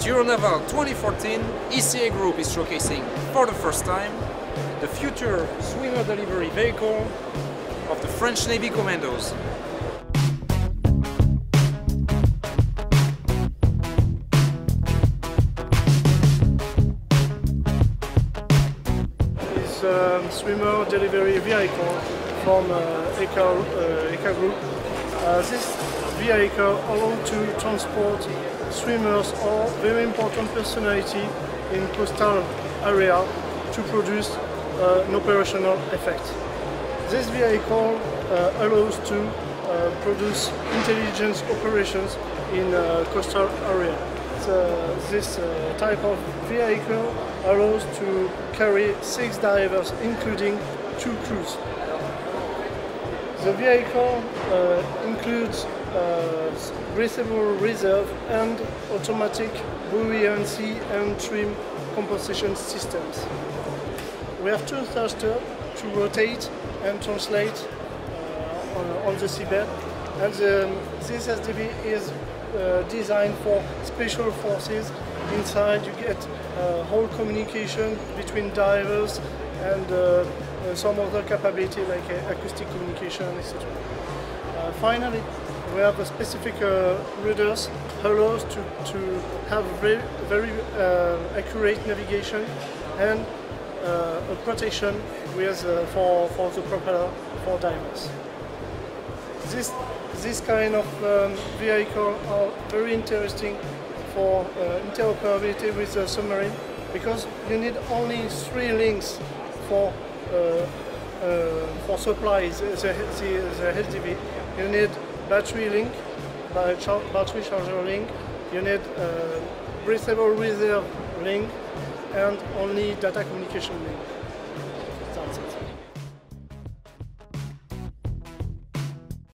Euronaval 2014, ECA Group is showcasing for the first time the future swimmer delivery vehicle of the French Navy Commandos. It's a swimmer delivery vehicle from uh, ECA, uh, ECA Group. Uh, this vehicle allows to transport swimmers or very important personality in coastal area to produce uh, an operational effect. This vehicle uh, allows to uh, produce intelligence operations in uh, coastal area. So, this uh, type of vehicle allows to carry six divers, including two crews. The vehicle uh, includes uh, breathable reserve and automatic buoyancy and trim compensation systems. We have two thrusters to rotate and translate uh, on, the seabed. And the, this SDV is uh, designed for special forces. Inside you get uh, whole communication between divers and uh, uh, some other capability like acoustic communication, etc. finally, we have a specific radars allows to, to have very, very accurate navigation and uh, a protection with, uh, for, for the propeller for divers. This, this kind of um, vehicle are very interesting for uh, interoperability with the submarine because you need only three links for uh, uh, for supplies the, the, the SDV. You need battery link, battery charger link, you need breathable reserve link, and only data communication link.